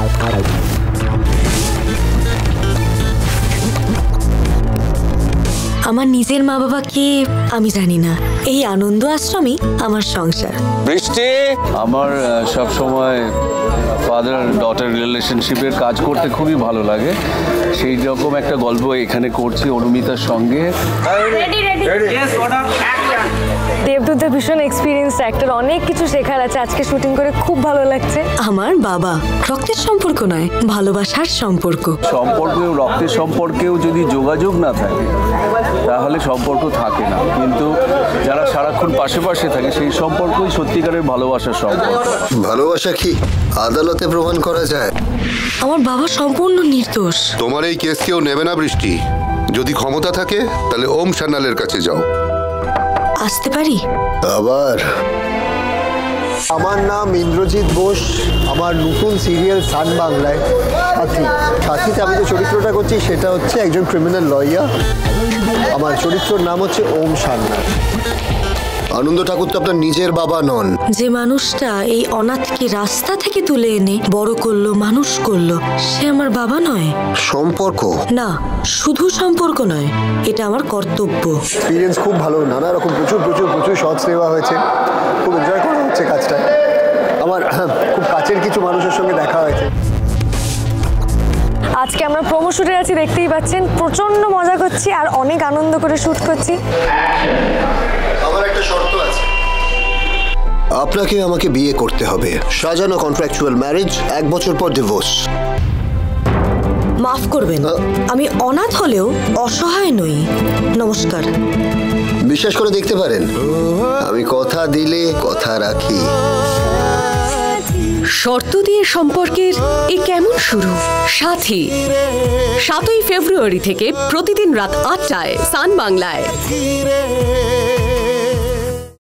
Não, não, não. আমার নিজের মা বাবা কে আমি জানি না। এই আনন্দ আশ্রমই আমার সংসার। বৃষ্টি! আমার সব সময় ফাদার ডটার রিলেশনশিপের কাজ করতে খুবই ভালো লাগে। সেই রকম একটা গল্প এখানে করছি অনুমিতার সঙ্গে। দেবদূতের ভীষণ এক্সপিরিয়েন্স অ্যাক্টর অনেক কিছু শেখার আছে। আজকে শুটিং করে খুব ভালো লাগছে। আমার বাবা রক্তের সম্পর্ক নয় ভালোবাসার সম্পর্ক। সম্পর্কেও রক্তের সম্পর্কেও যদি যোগাযোগ না থাকে তাহলে সম্পর্ক থাকে না। কিন্তু যারা সারাক্ষণ পাশে পাশে থাকে সেই সম্পর্কই সত্যিকারের ভালোবাসার সম্পর্ক। ভালোবাসা কি আদালতে প্রমাণ করা যায়? আমার বাবা সম্পূর্ণ নির্দোষ। তোমার এই কেস কেউ নেবে না বৃষ্টি। যদি ক্ষমতা থাকে তাহলে ওম সান্যালের কাছে যাও। আসতে পারি? আবার। আমার নাম ইন্দ্রজিৎ বোস। আমার নতুন সিরিয়াল সান বাংলায়। সাথী। সাথীতে আমি যে চরিত্রটা করছি সেটা হচ্ছে একজন ক্রিমিনাল লয়ার আমার চরিত্রর নাম হচ্ছে ওম সান্নাল আনন্দ ঠাকুর তো আপনার নিজের বাবা নন। যে মানুষটা এই অনাথকে রাস্তা থেকে তুলে এনে বড় করল মানুষ করল সে আমার বাবা নয়। সম্পর্ক? না শুধু সম্পর্ক নয় এটা আমার কর্তব্য। এক্সপিরিয়েন্স খুব ভালো নানা রকম প্রচুর প্রচুর প্রচুর শর্টস নেওয়া হয়েছে। খুব এনজয় করা হচ্ছে কাজটা। আমার খুব কাছের কিছু মানুষের সঙ্গে দেখা হয়েছে। আজকে আমরা প্রোমো শুটে আছি দেখতেই পাচ্ছেন। প্রচণ্ড মজা করছি আর অনেক আনন্দ করে শুট করছি। আমার একটা শর্ত আছে। আপনাকে আমাকে বিয়ে করতে হবে। সাজানো কন্ট্রাকচুয়াল ম্যারেজ এক বছর পর ডিভোর্স মাফ করবেন আমি অনাথ হলেও অসহায় নই। নমস্কার। বিশ্বাস করে দেখতে পারেন। আমি কথা দিলে কথা রাখি। শর্ত দিয়ে সম্পর্কের এ কেমন শুরু? সাথী, সাতই ফেব্রুয়ারি থেকে প্রতিদিন রাত আটটায় সান বাংলায়